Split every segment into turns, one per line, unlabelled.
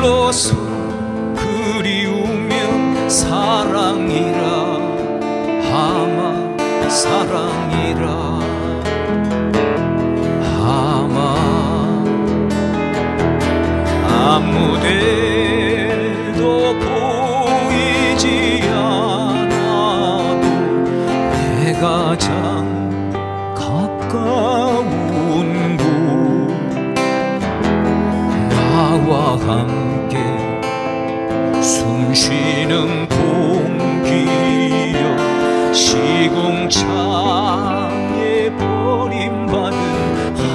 그리워서 그리우면 사랑이라. 아마 사랑이라. 아마. 아무데 나와 함께 숨 쉬는 공기여 시궁창에 버림받은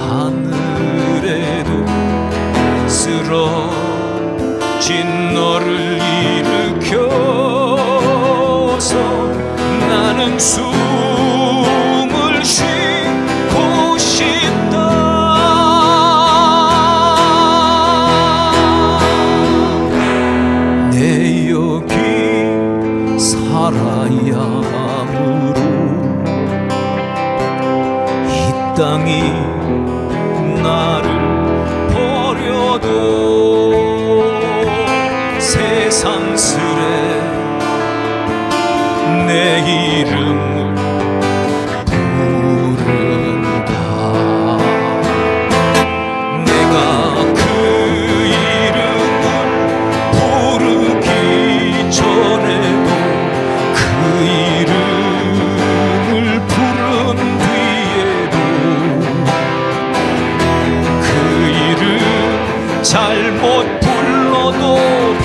하늘에도 쓰러진 너를 일으켜서 나는 숨 땅이 나를 버려도 세상스레 내 이름 잘못 불러도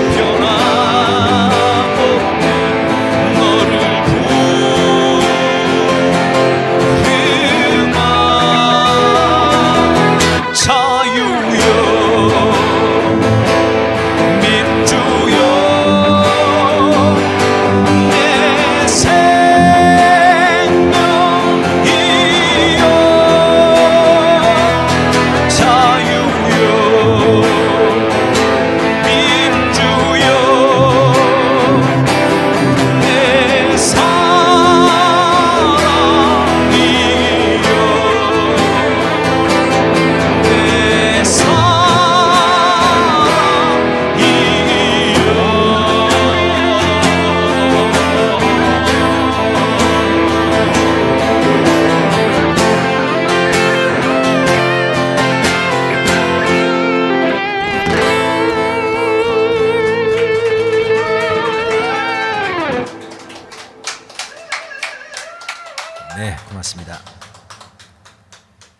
고맙습니다.